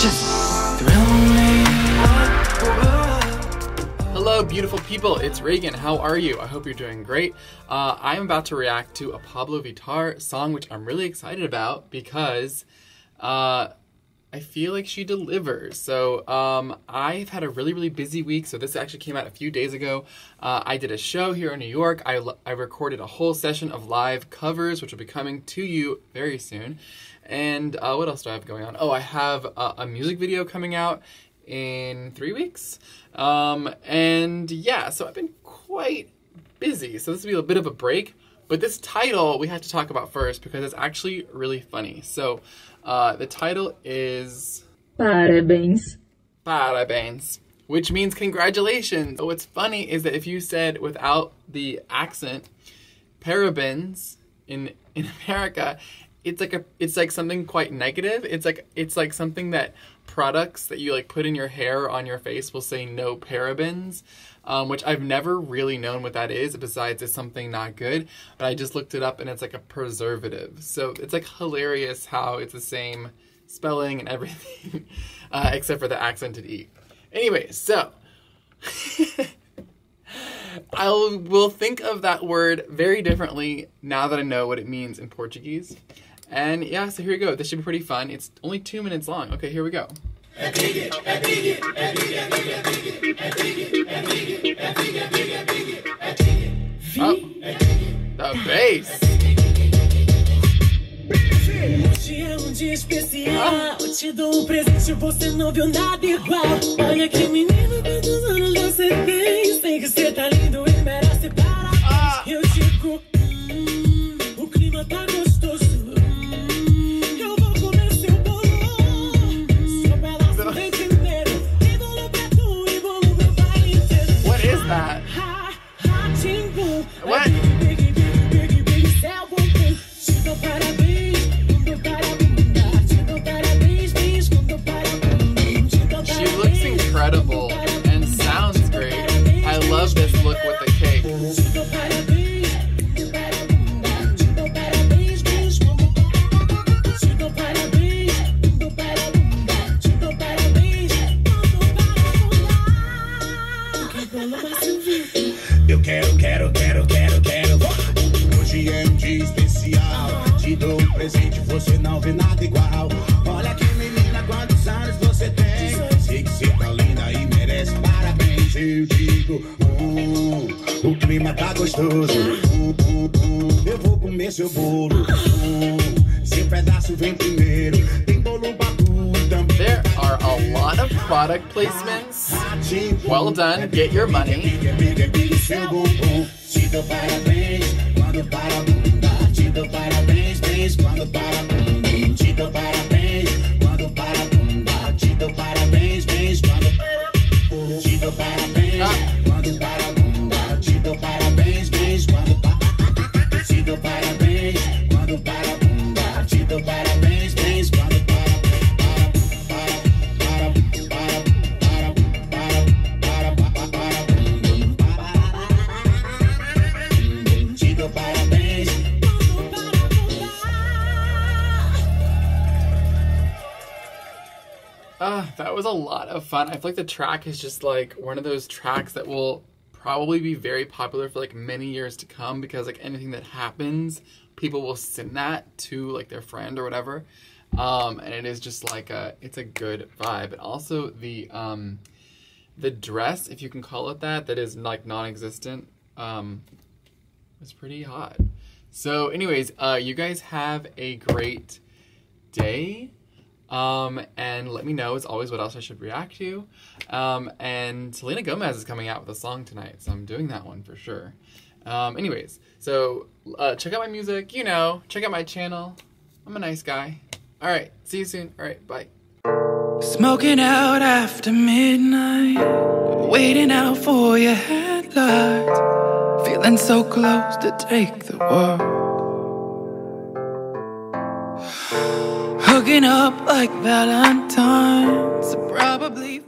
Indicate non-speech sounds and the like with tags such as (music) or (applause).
Just thrill me. Hello, beautiful people. It's Reigen. How are you? I hope you're doing great. Uh, I'm about to react to a Pabllo Vittar song, which I'm really excited about because uh, I feel like she delivers. So um, I've had a really, really busy week. So this actually came out a few days ago. Uh, I did a show here in New York. I, I recorded a whole session of live covers, which will be coming to you very soon. And uh, what else do I have going on? Oh, I have a, a music video coming out in three weeks. Um, and yeah, so I've been quite busy. So this will be a bit of a break. But this title we have to talk about first because it's actually really funny. So uh, the title is Parabéns. Parabéns, which means congratulations. But what's funny is that if you said without the accent, parabens in in (laughs) America, it's like a it's like something quite negative. It's like it's like something that products that you like put in your hair or on your face will say no parabens, um, which I've never really known what that is. Besides, it's something not good. But I just looked it up and it's like a preservative. So it's like hilarious how it's the same spelling and everything, (laughs) uh, except for the accented e. Anyway, so. (laughs) I will think of that word very differently now that I know what it means in Portuguese. And yeah, so here we go. This should be pretty fun. It's only two minutes long. Okay, here we go. Oh, the bass. Um dia especial. Te dou um presente, você não viu nada igual. Olha que incredible and sounds great. I love this look with the cake. Eu quero, quero, quero, quero, quero. Hoje é um dia especial. Te dou um presente, você não vê nada igual. Olha que menina, quantos anos você tem? Sei que você Eu digo, hum, o clima tá gostoso. Hum, eu vou comer seu bolo. Uh, hum, seu pedaço vem primeiro. Tem bolo batu também. There are a lot of product placements. Uh, well done. Get your money. Seu bumbum, te dou parabéns Ah, that was a lot of fun. I feel like the track is just like one of those tracks that will probably be very popular for like many years to come because like anything that happens, people will send that to like their friend or whatever. Um, and it is just like a it's a good vibe. And also the um the dress, if you can call it that, that is like non-existent, um, pretty hot. So, anyways, uh, you guys have a great day. Um, and let me know, as always, what else I should react to. Um, and Selena Gomez is coming out with a song tonight, so I'm doing that one for sure. Um, anyways, so uh, check out my music, you know, check out my channel. I'm a nice guy. All right, see you soon. All right, bye. Smoking out after midnight, waiting out for your headlights, feeling so close to take the world. Hooking up like Valentine's, probably.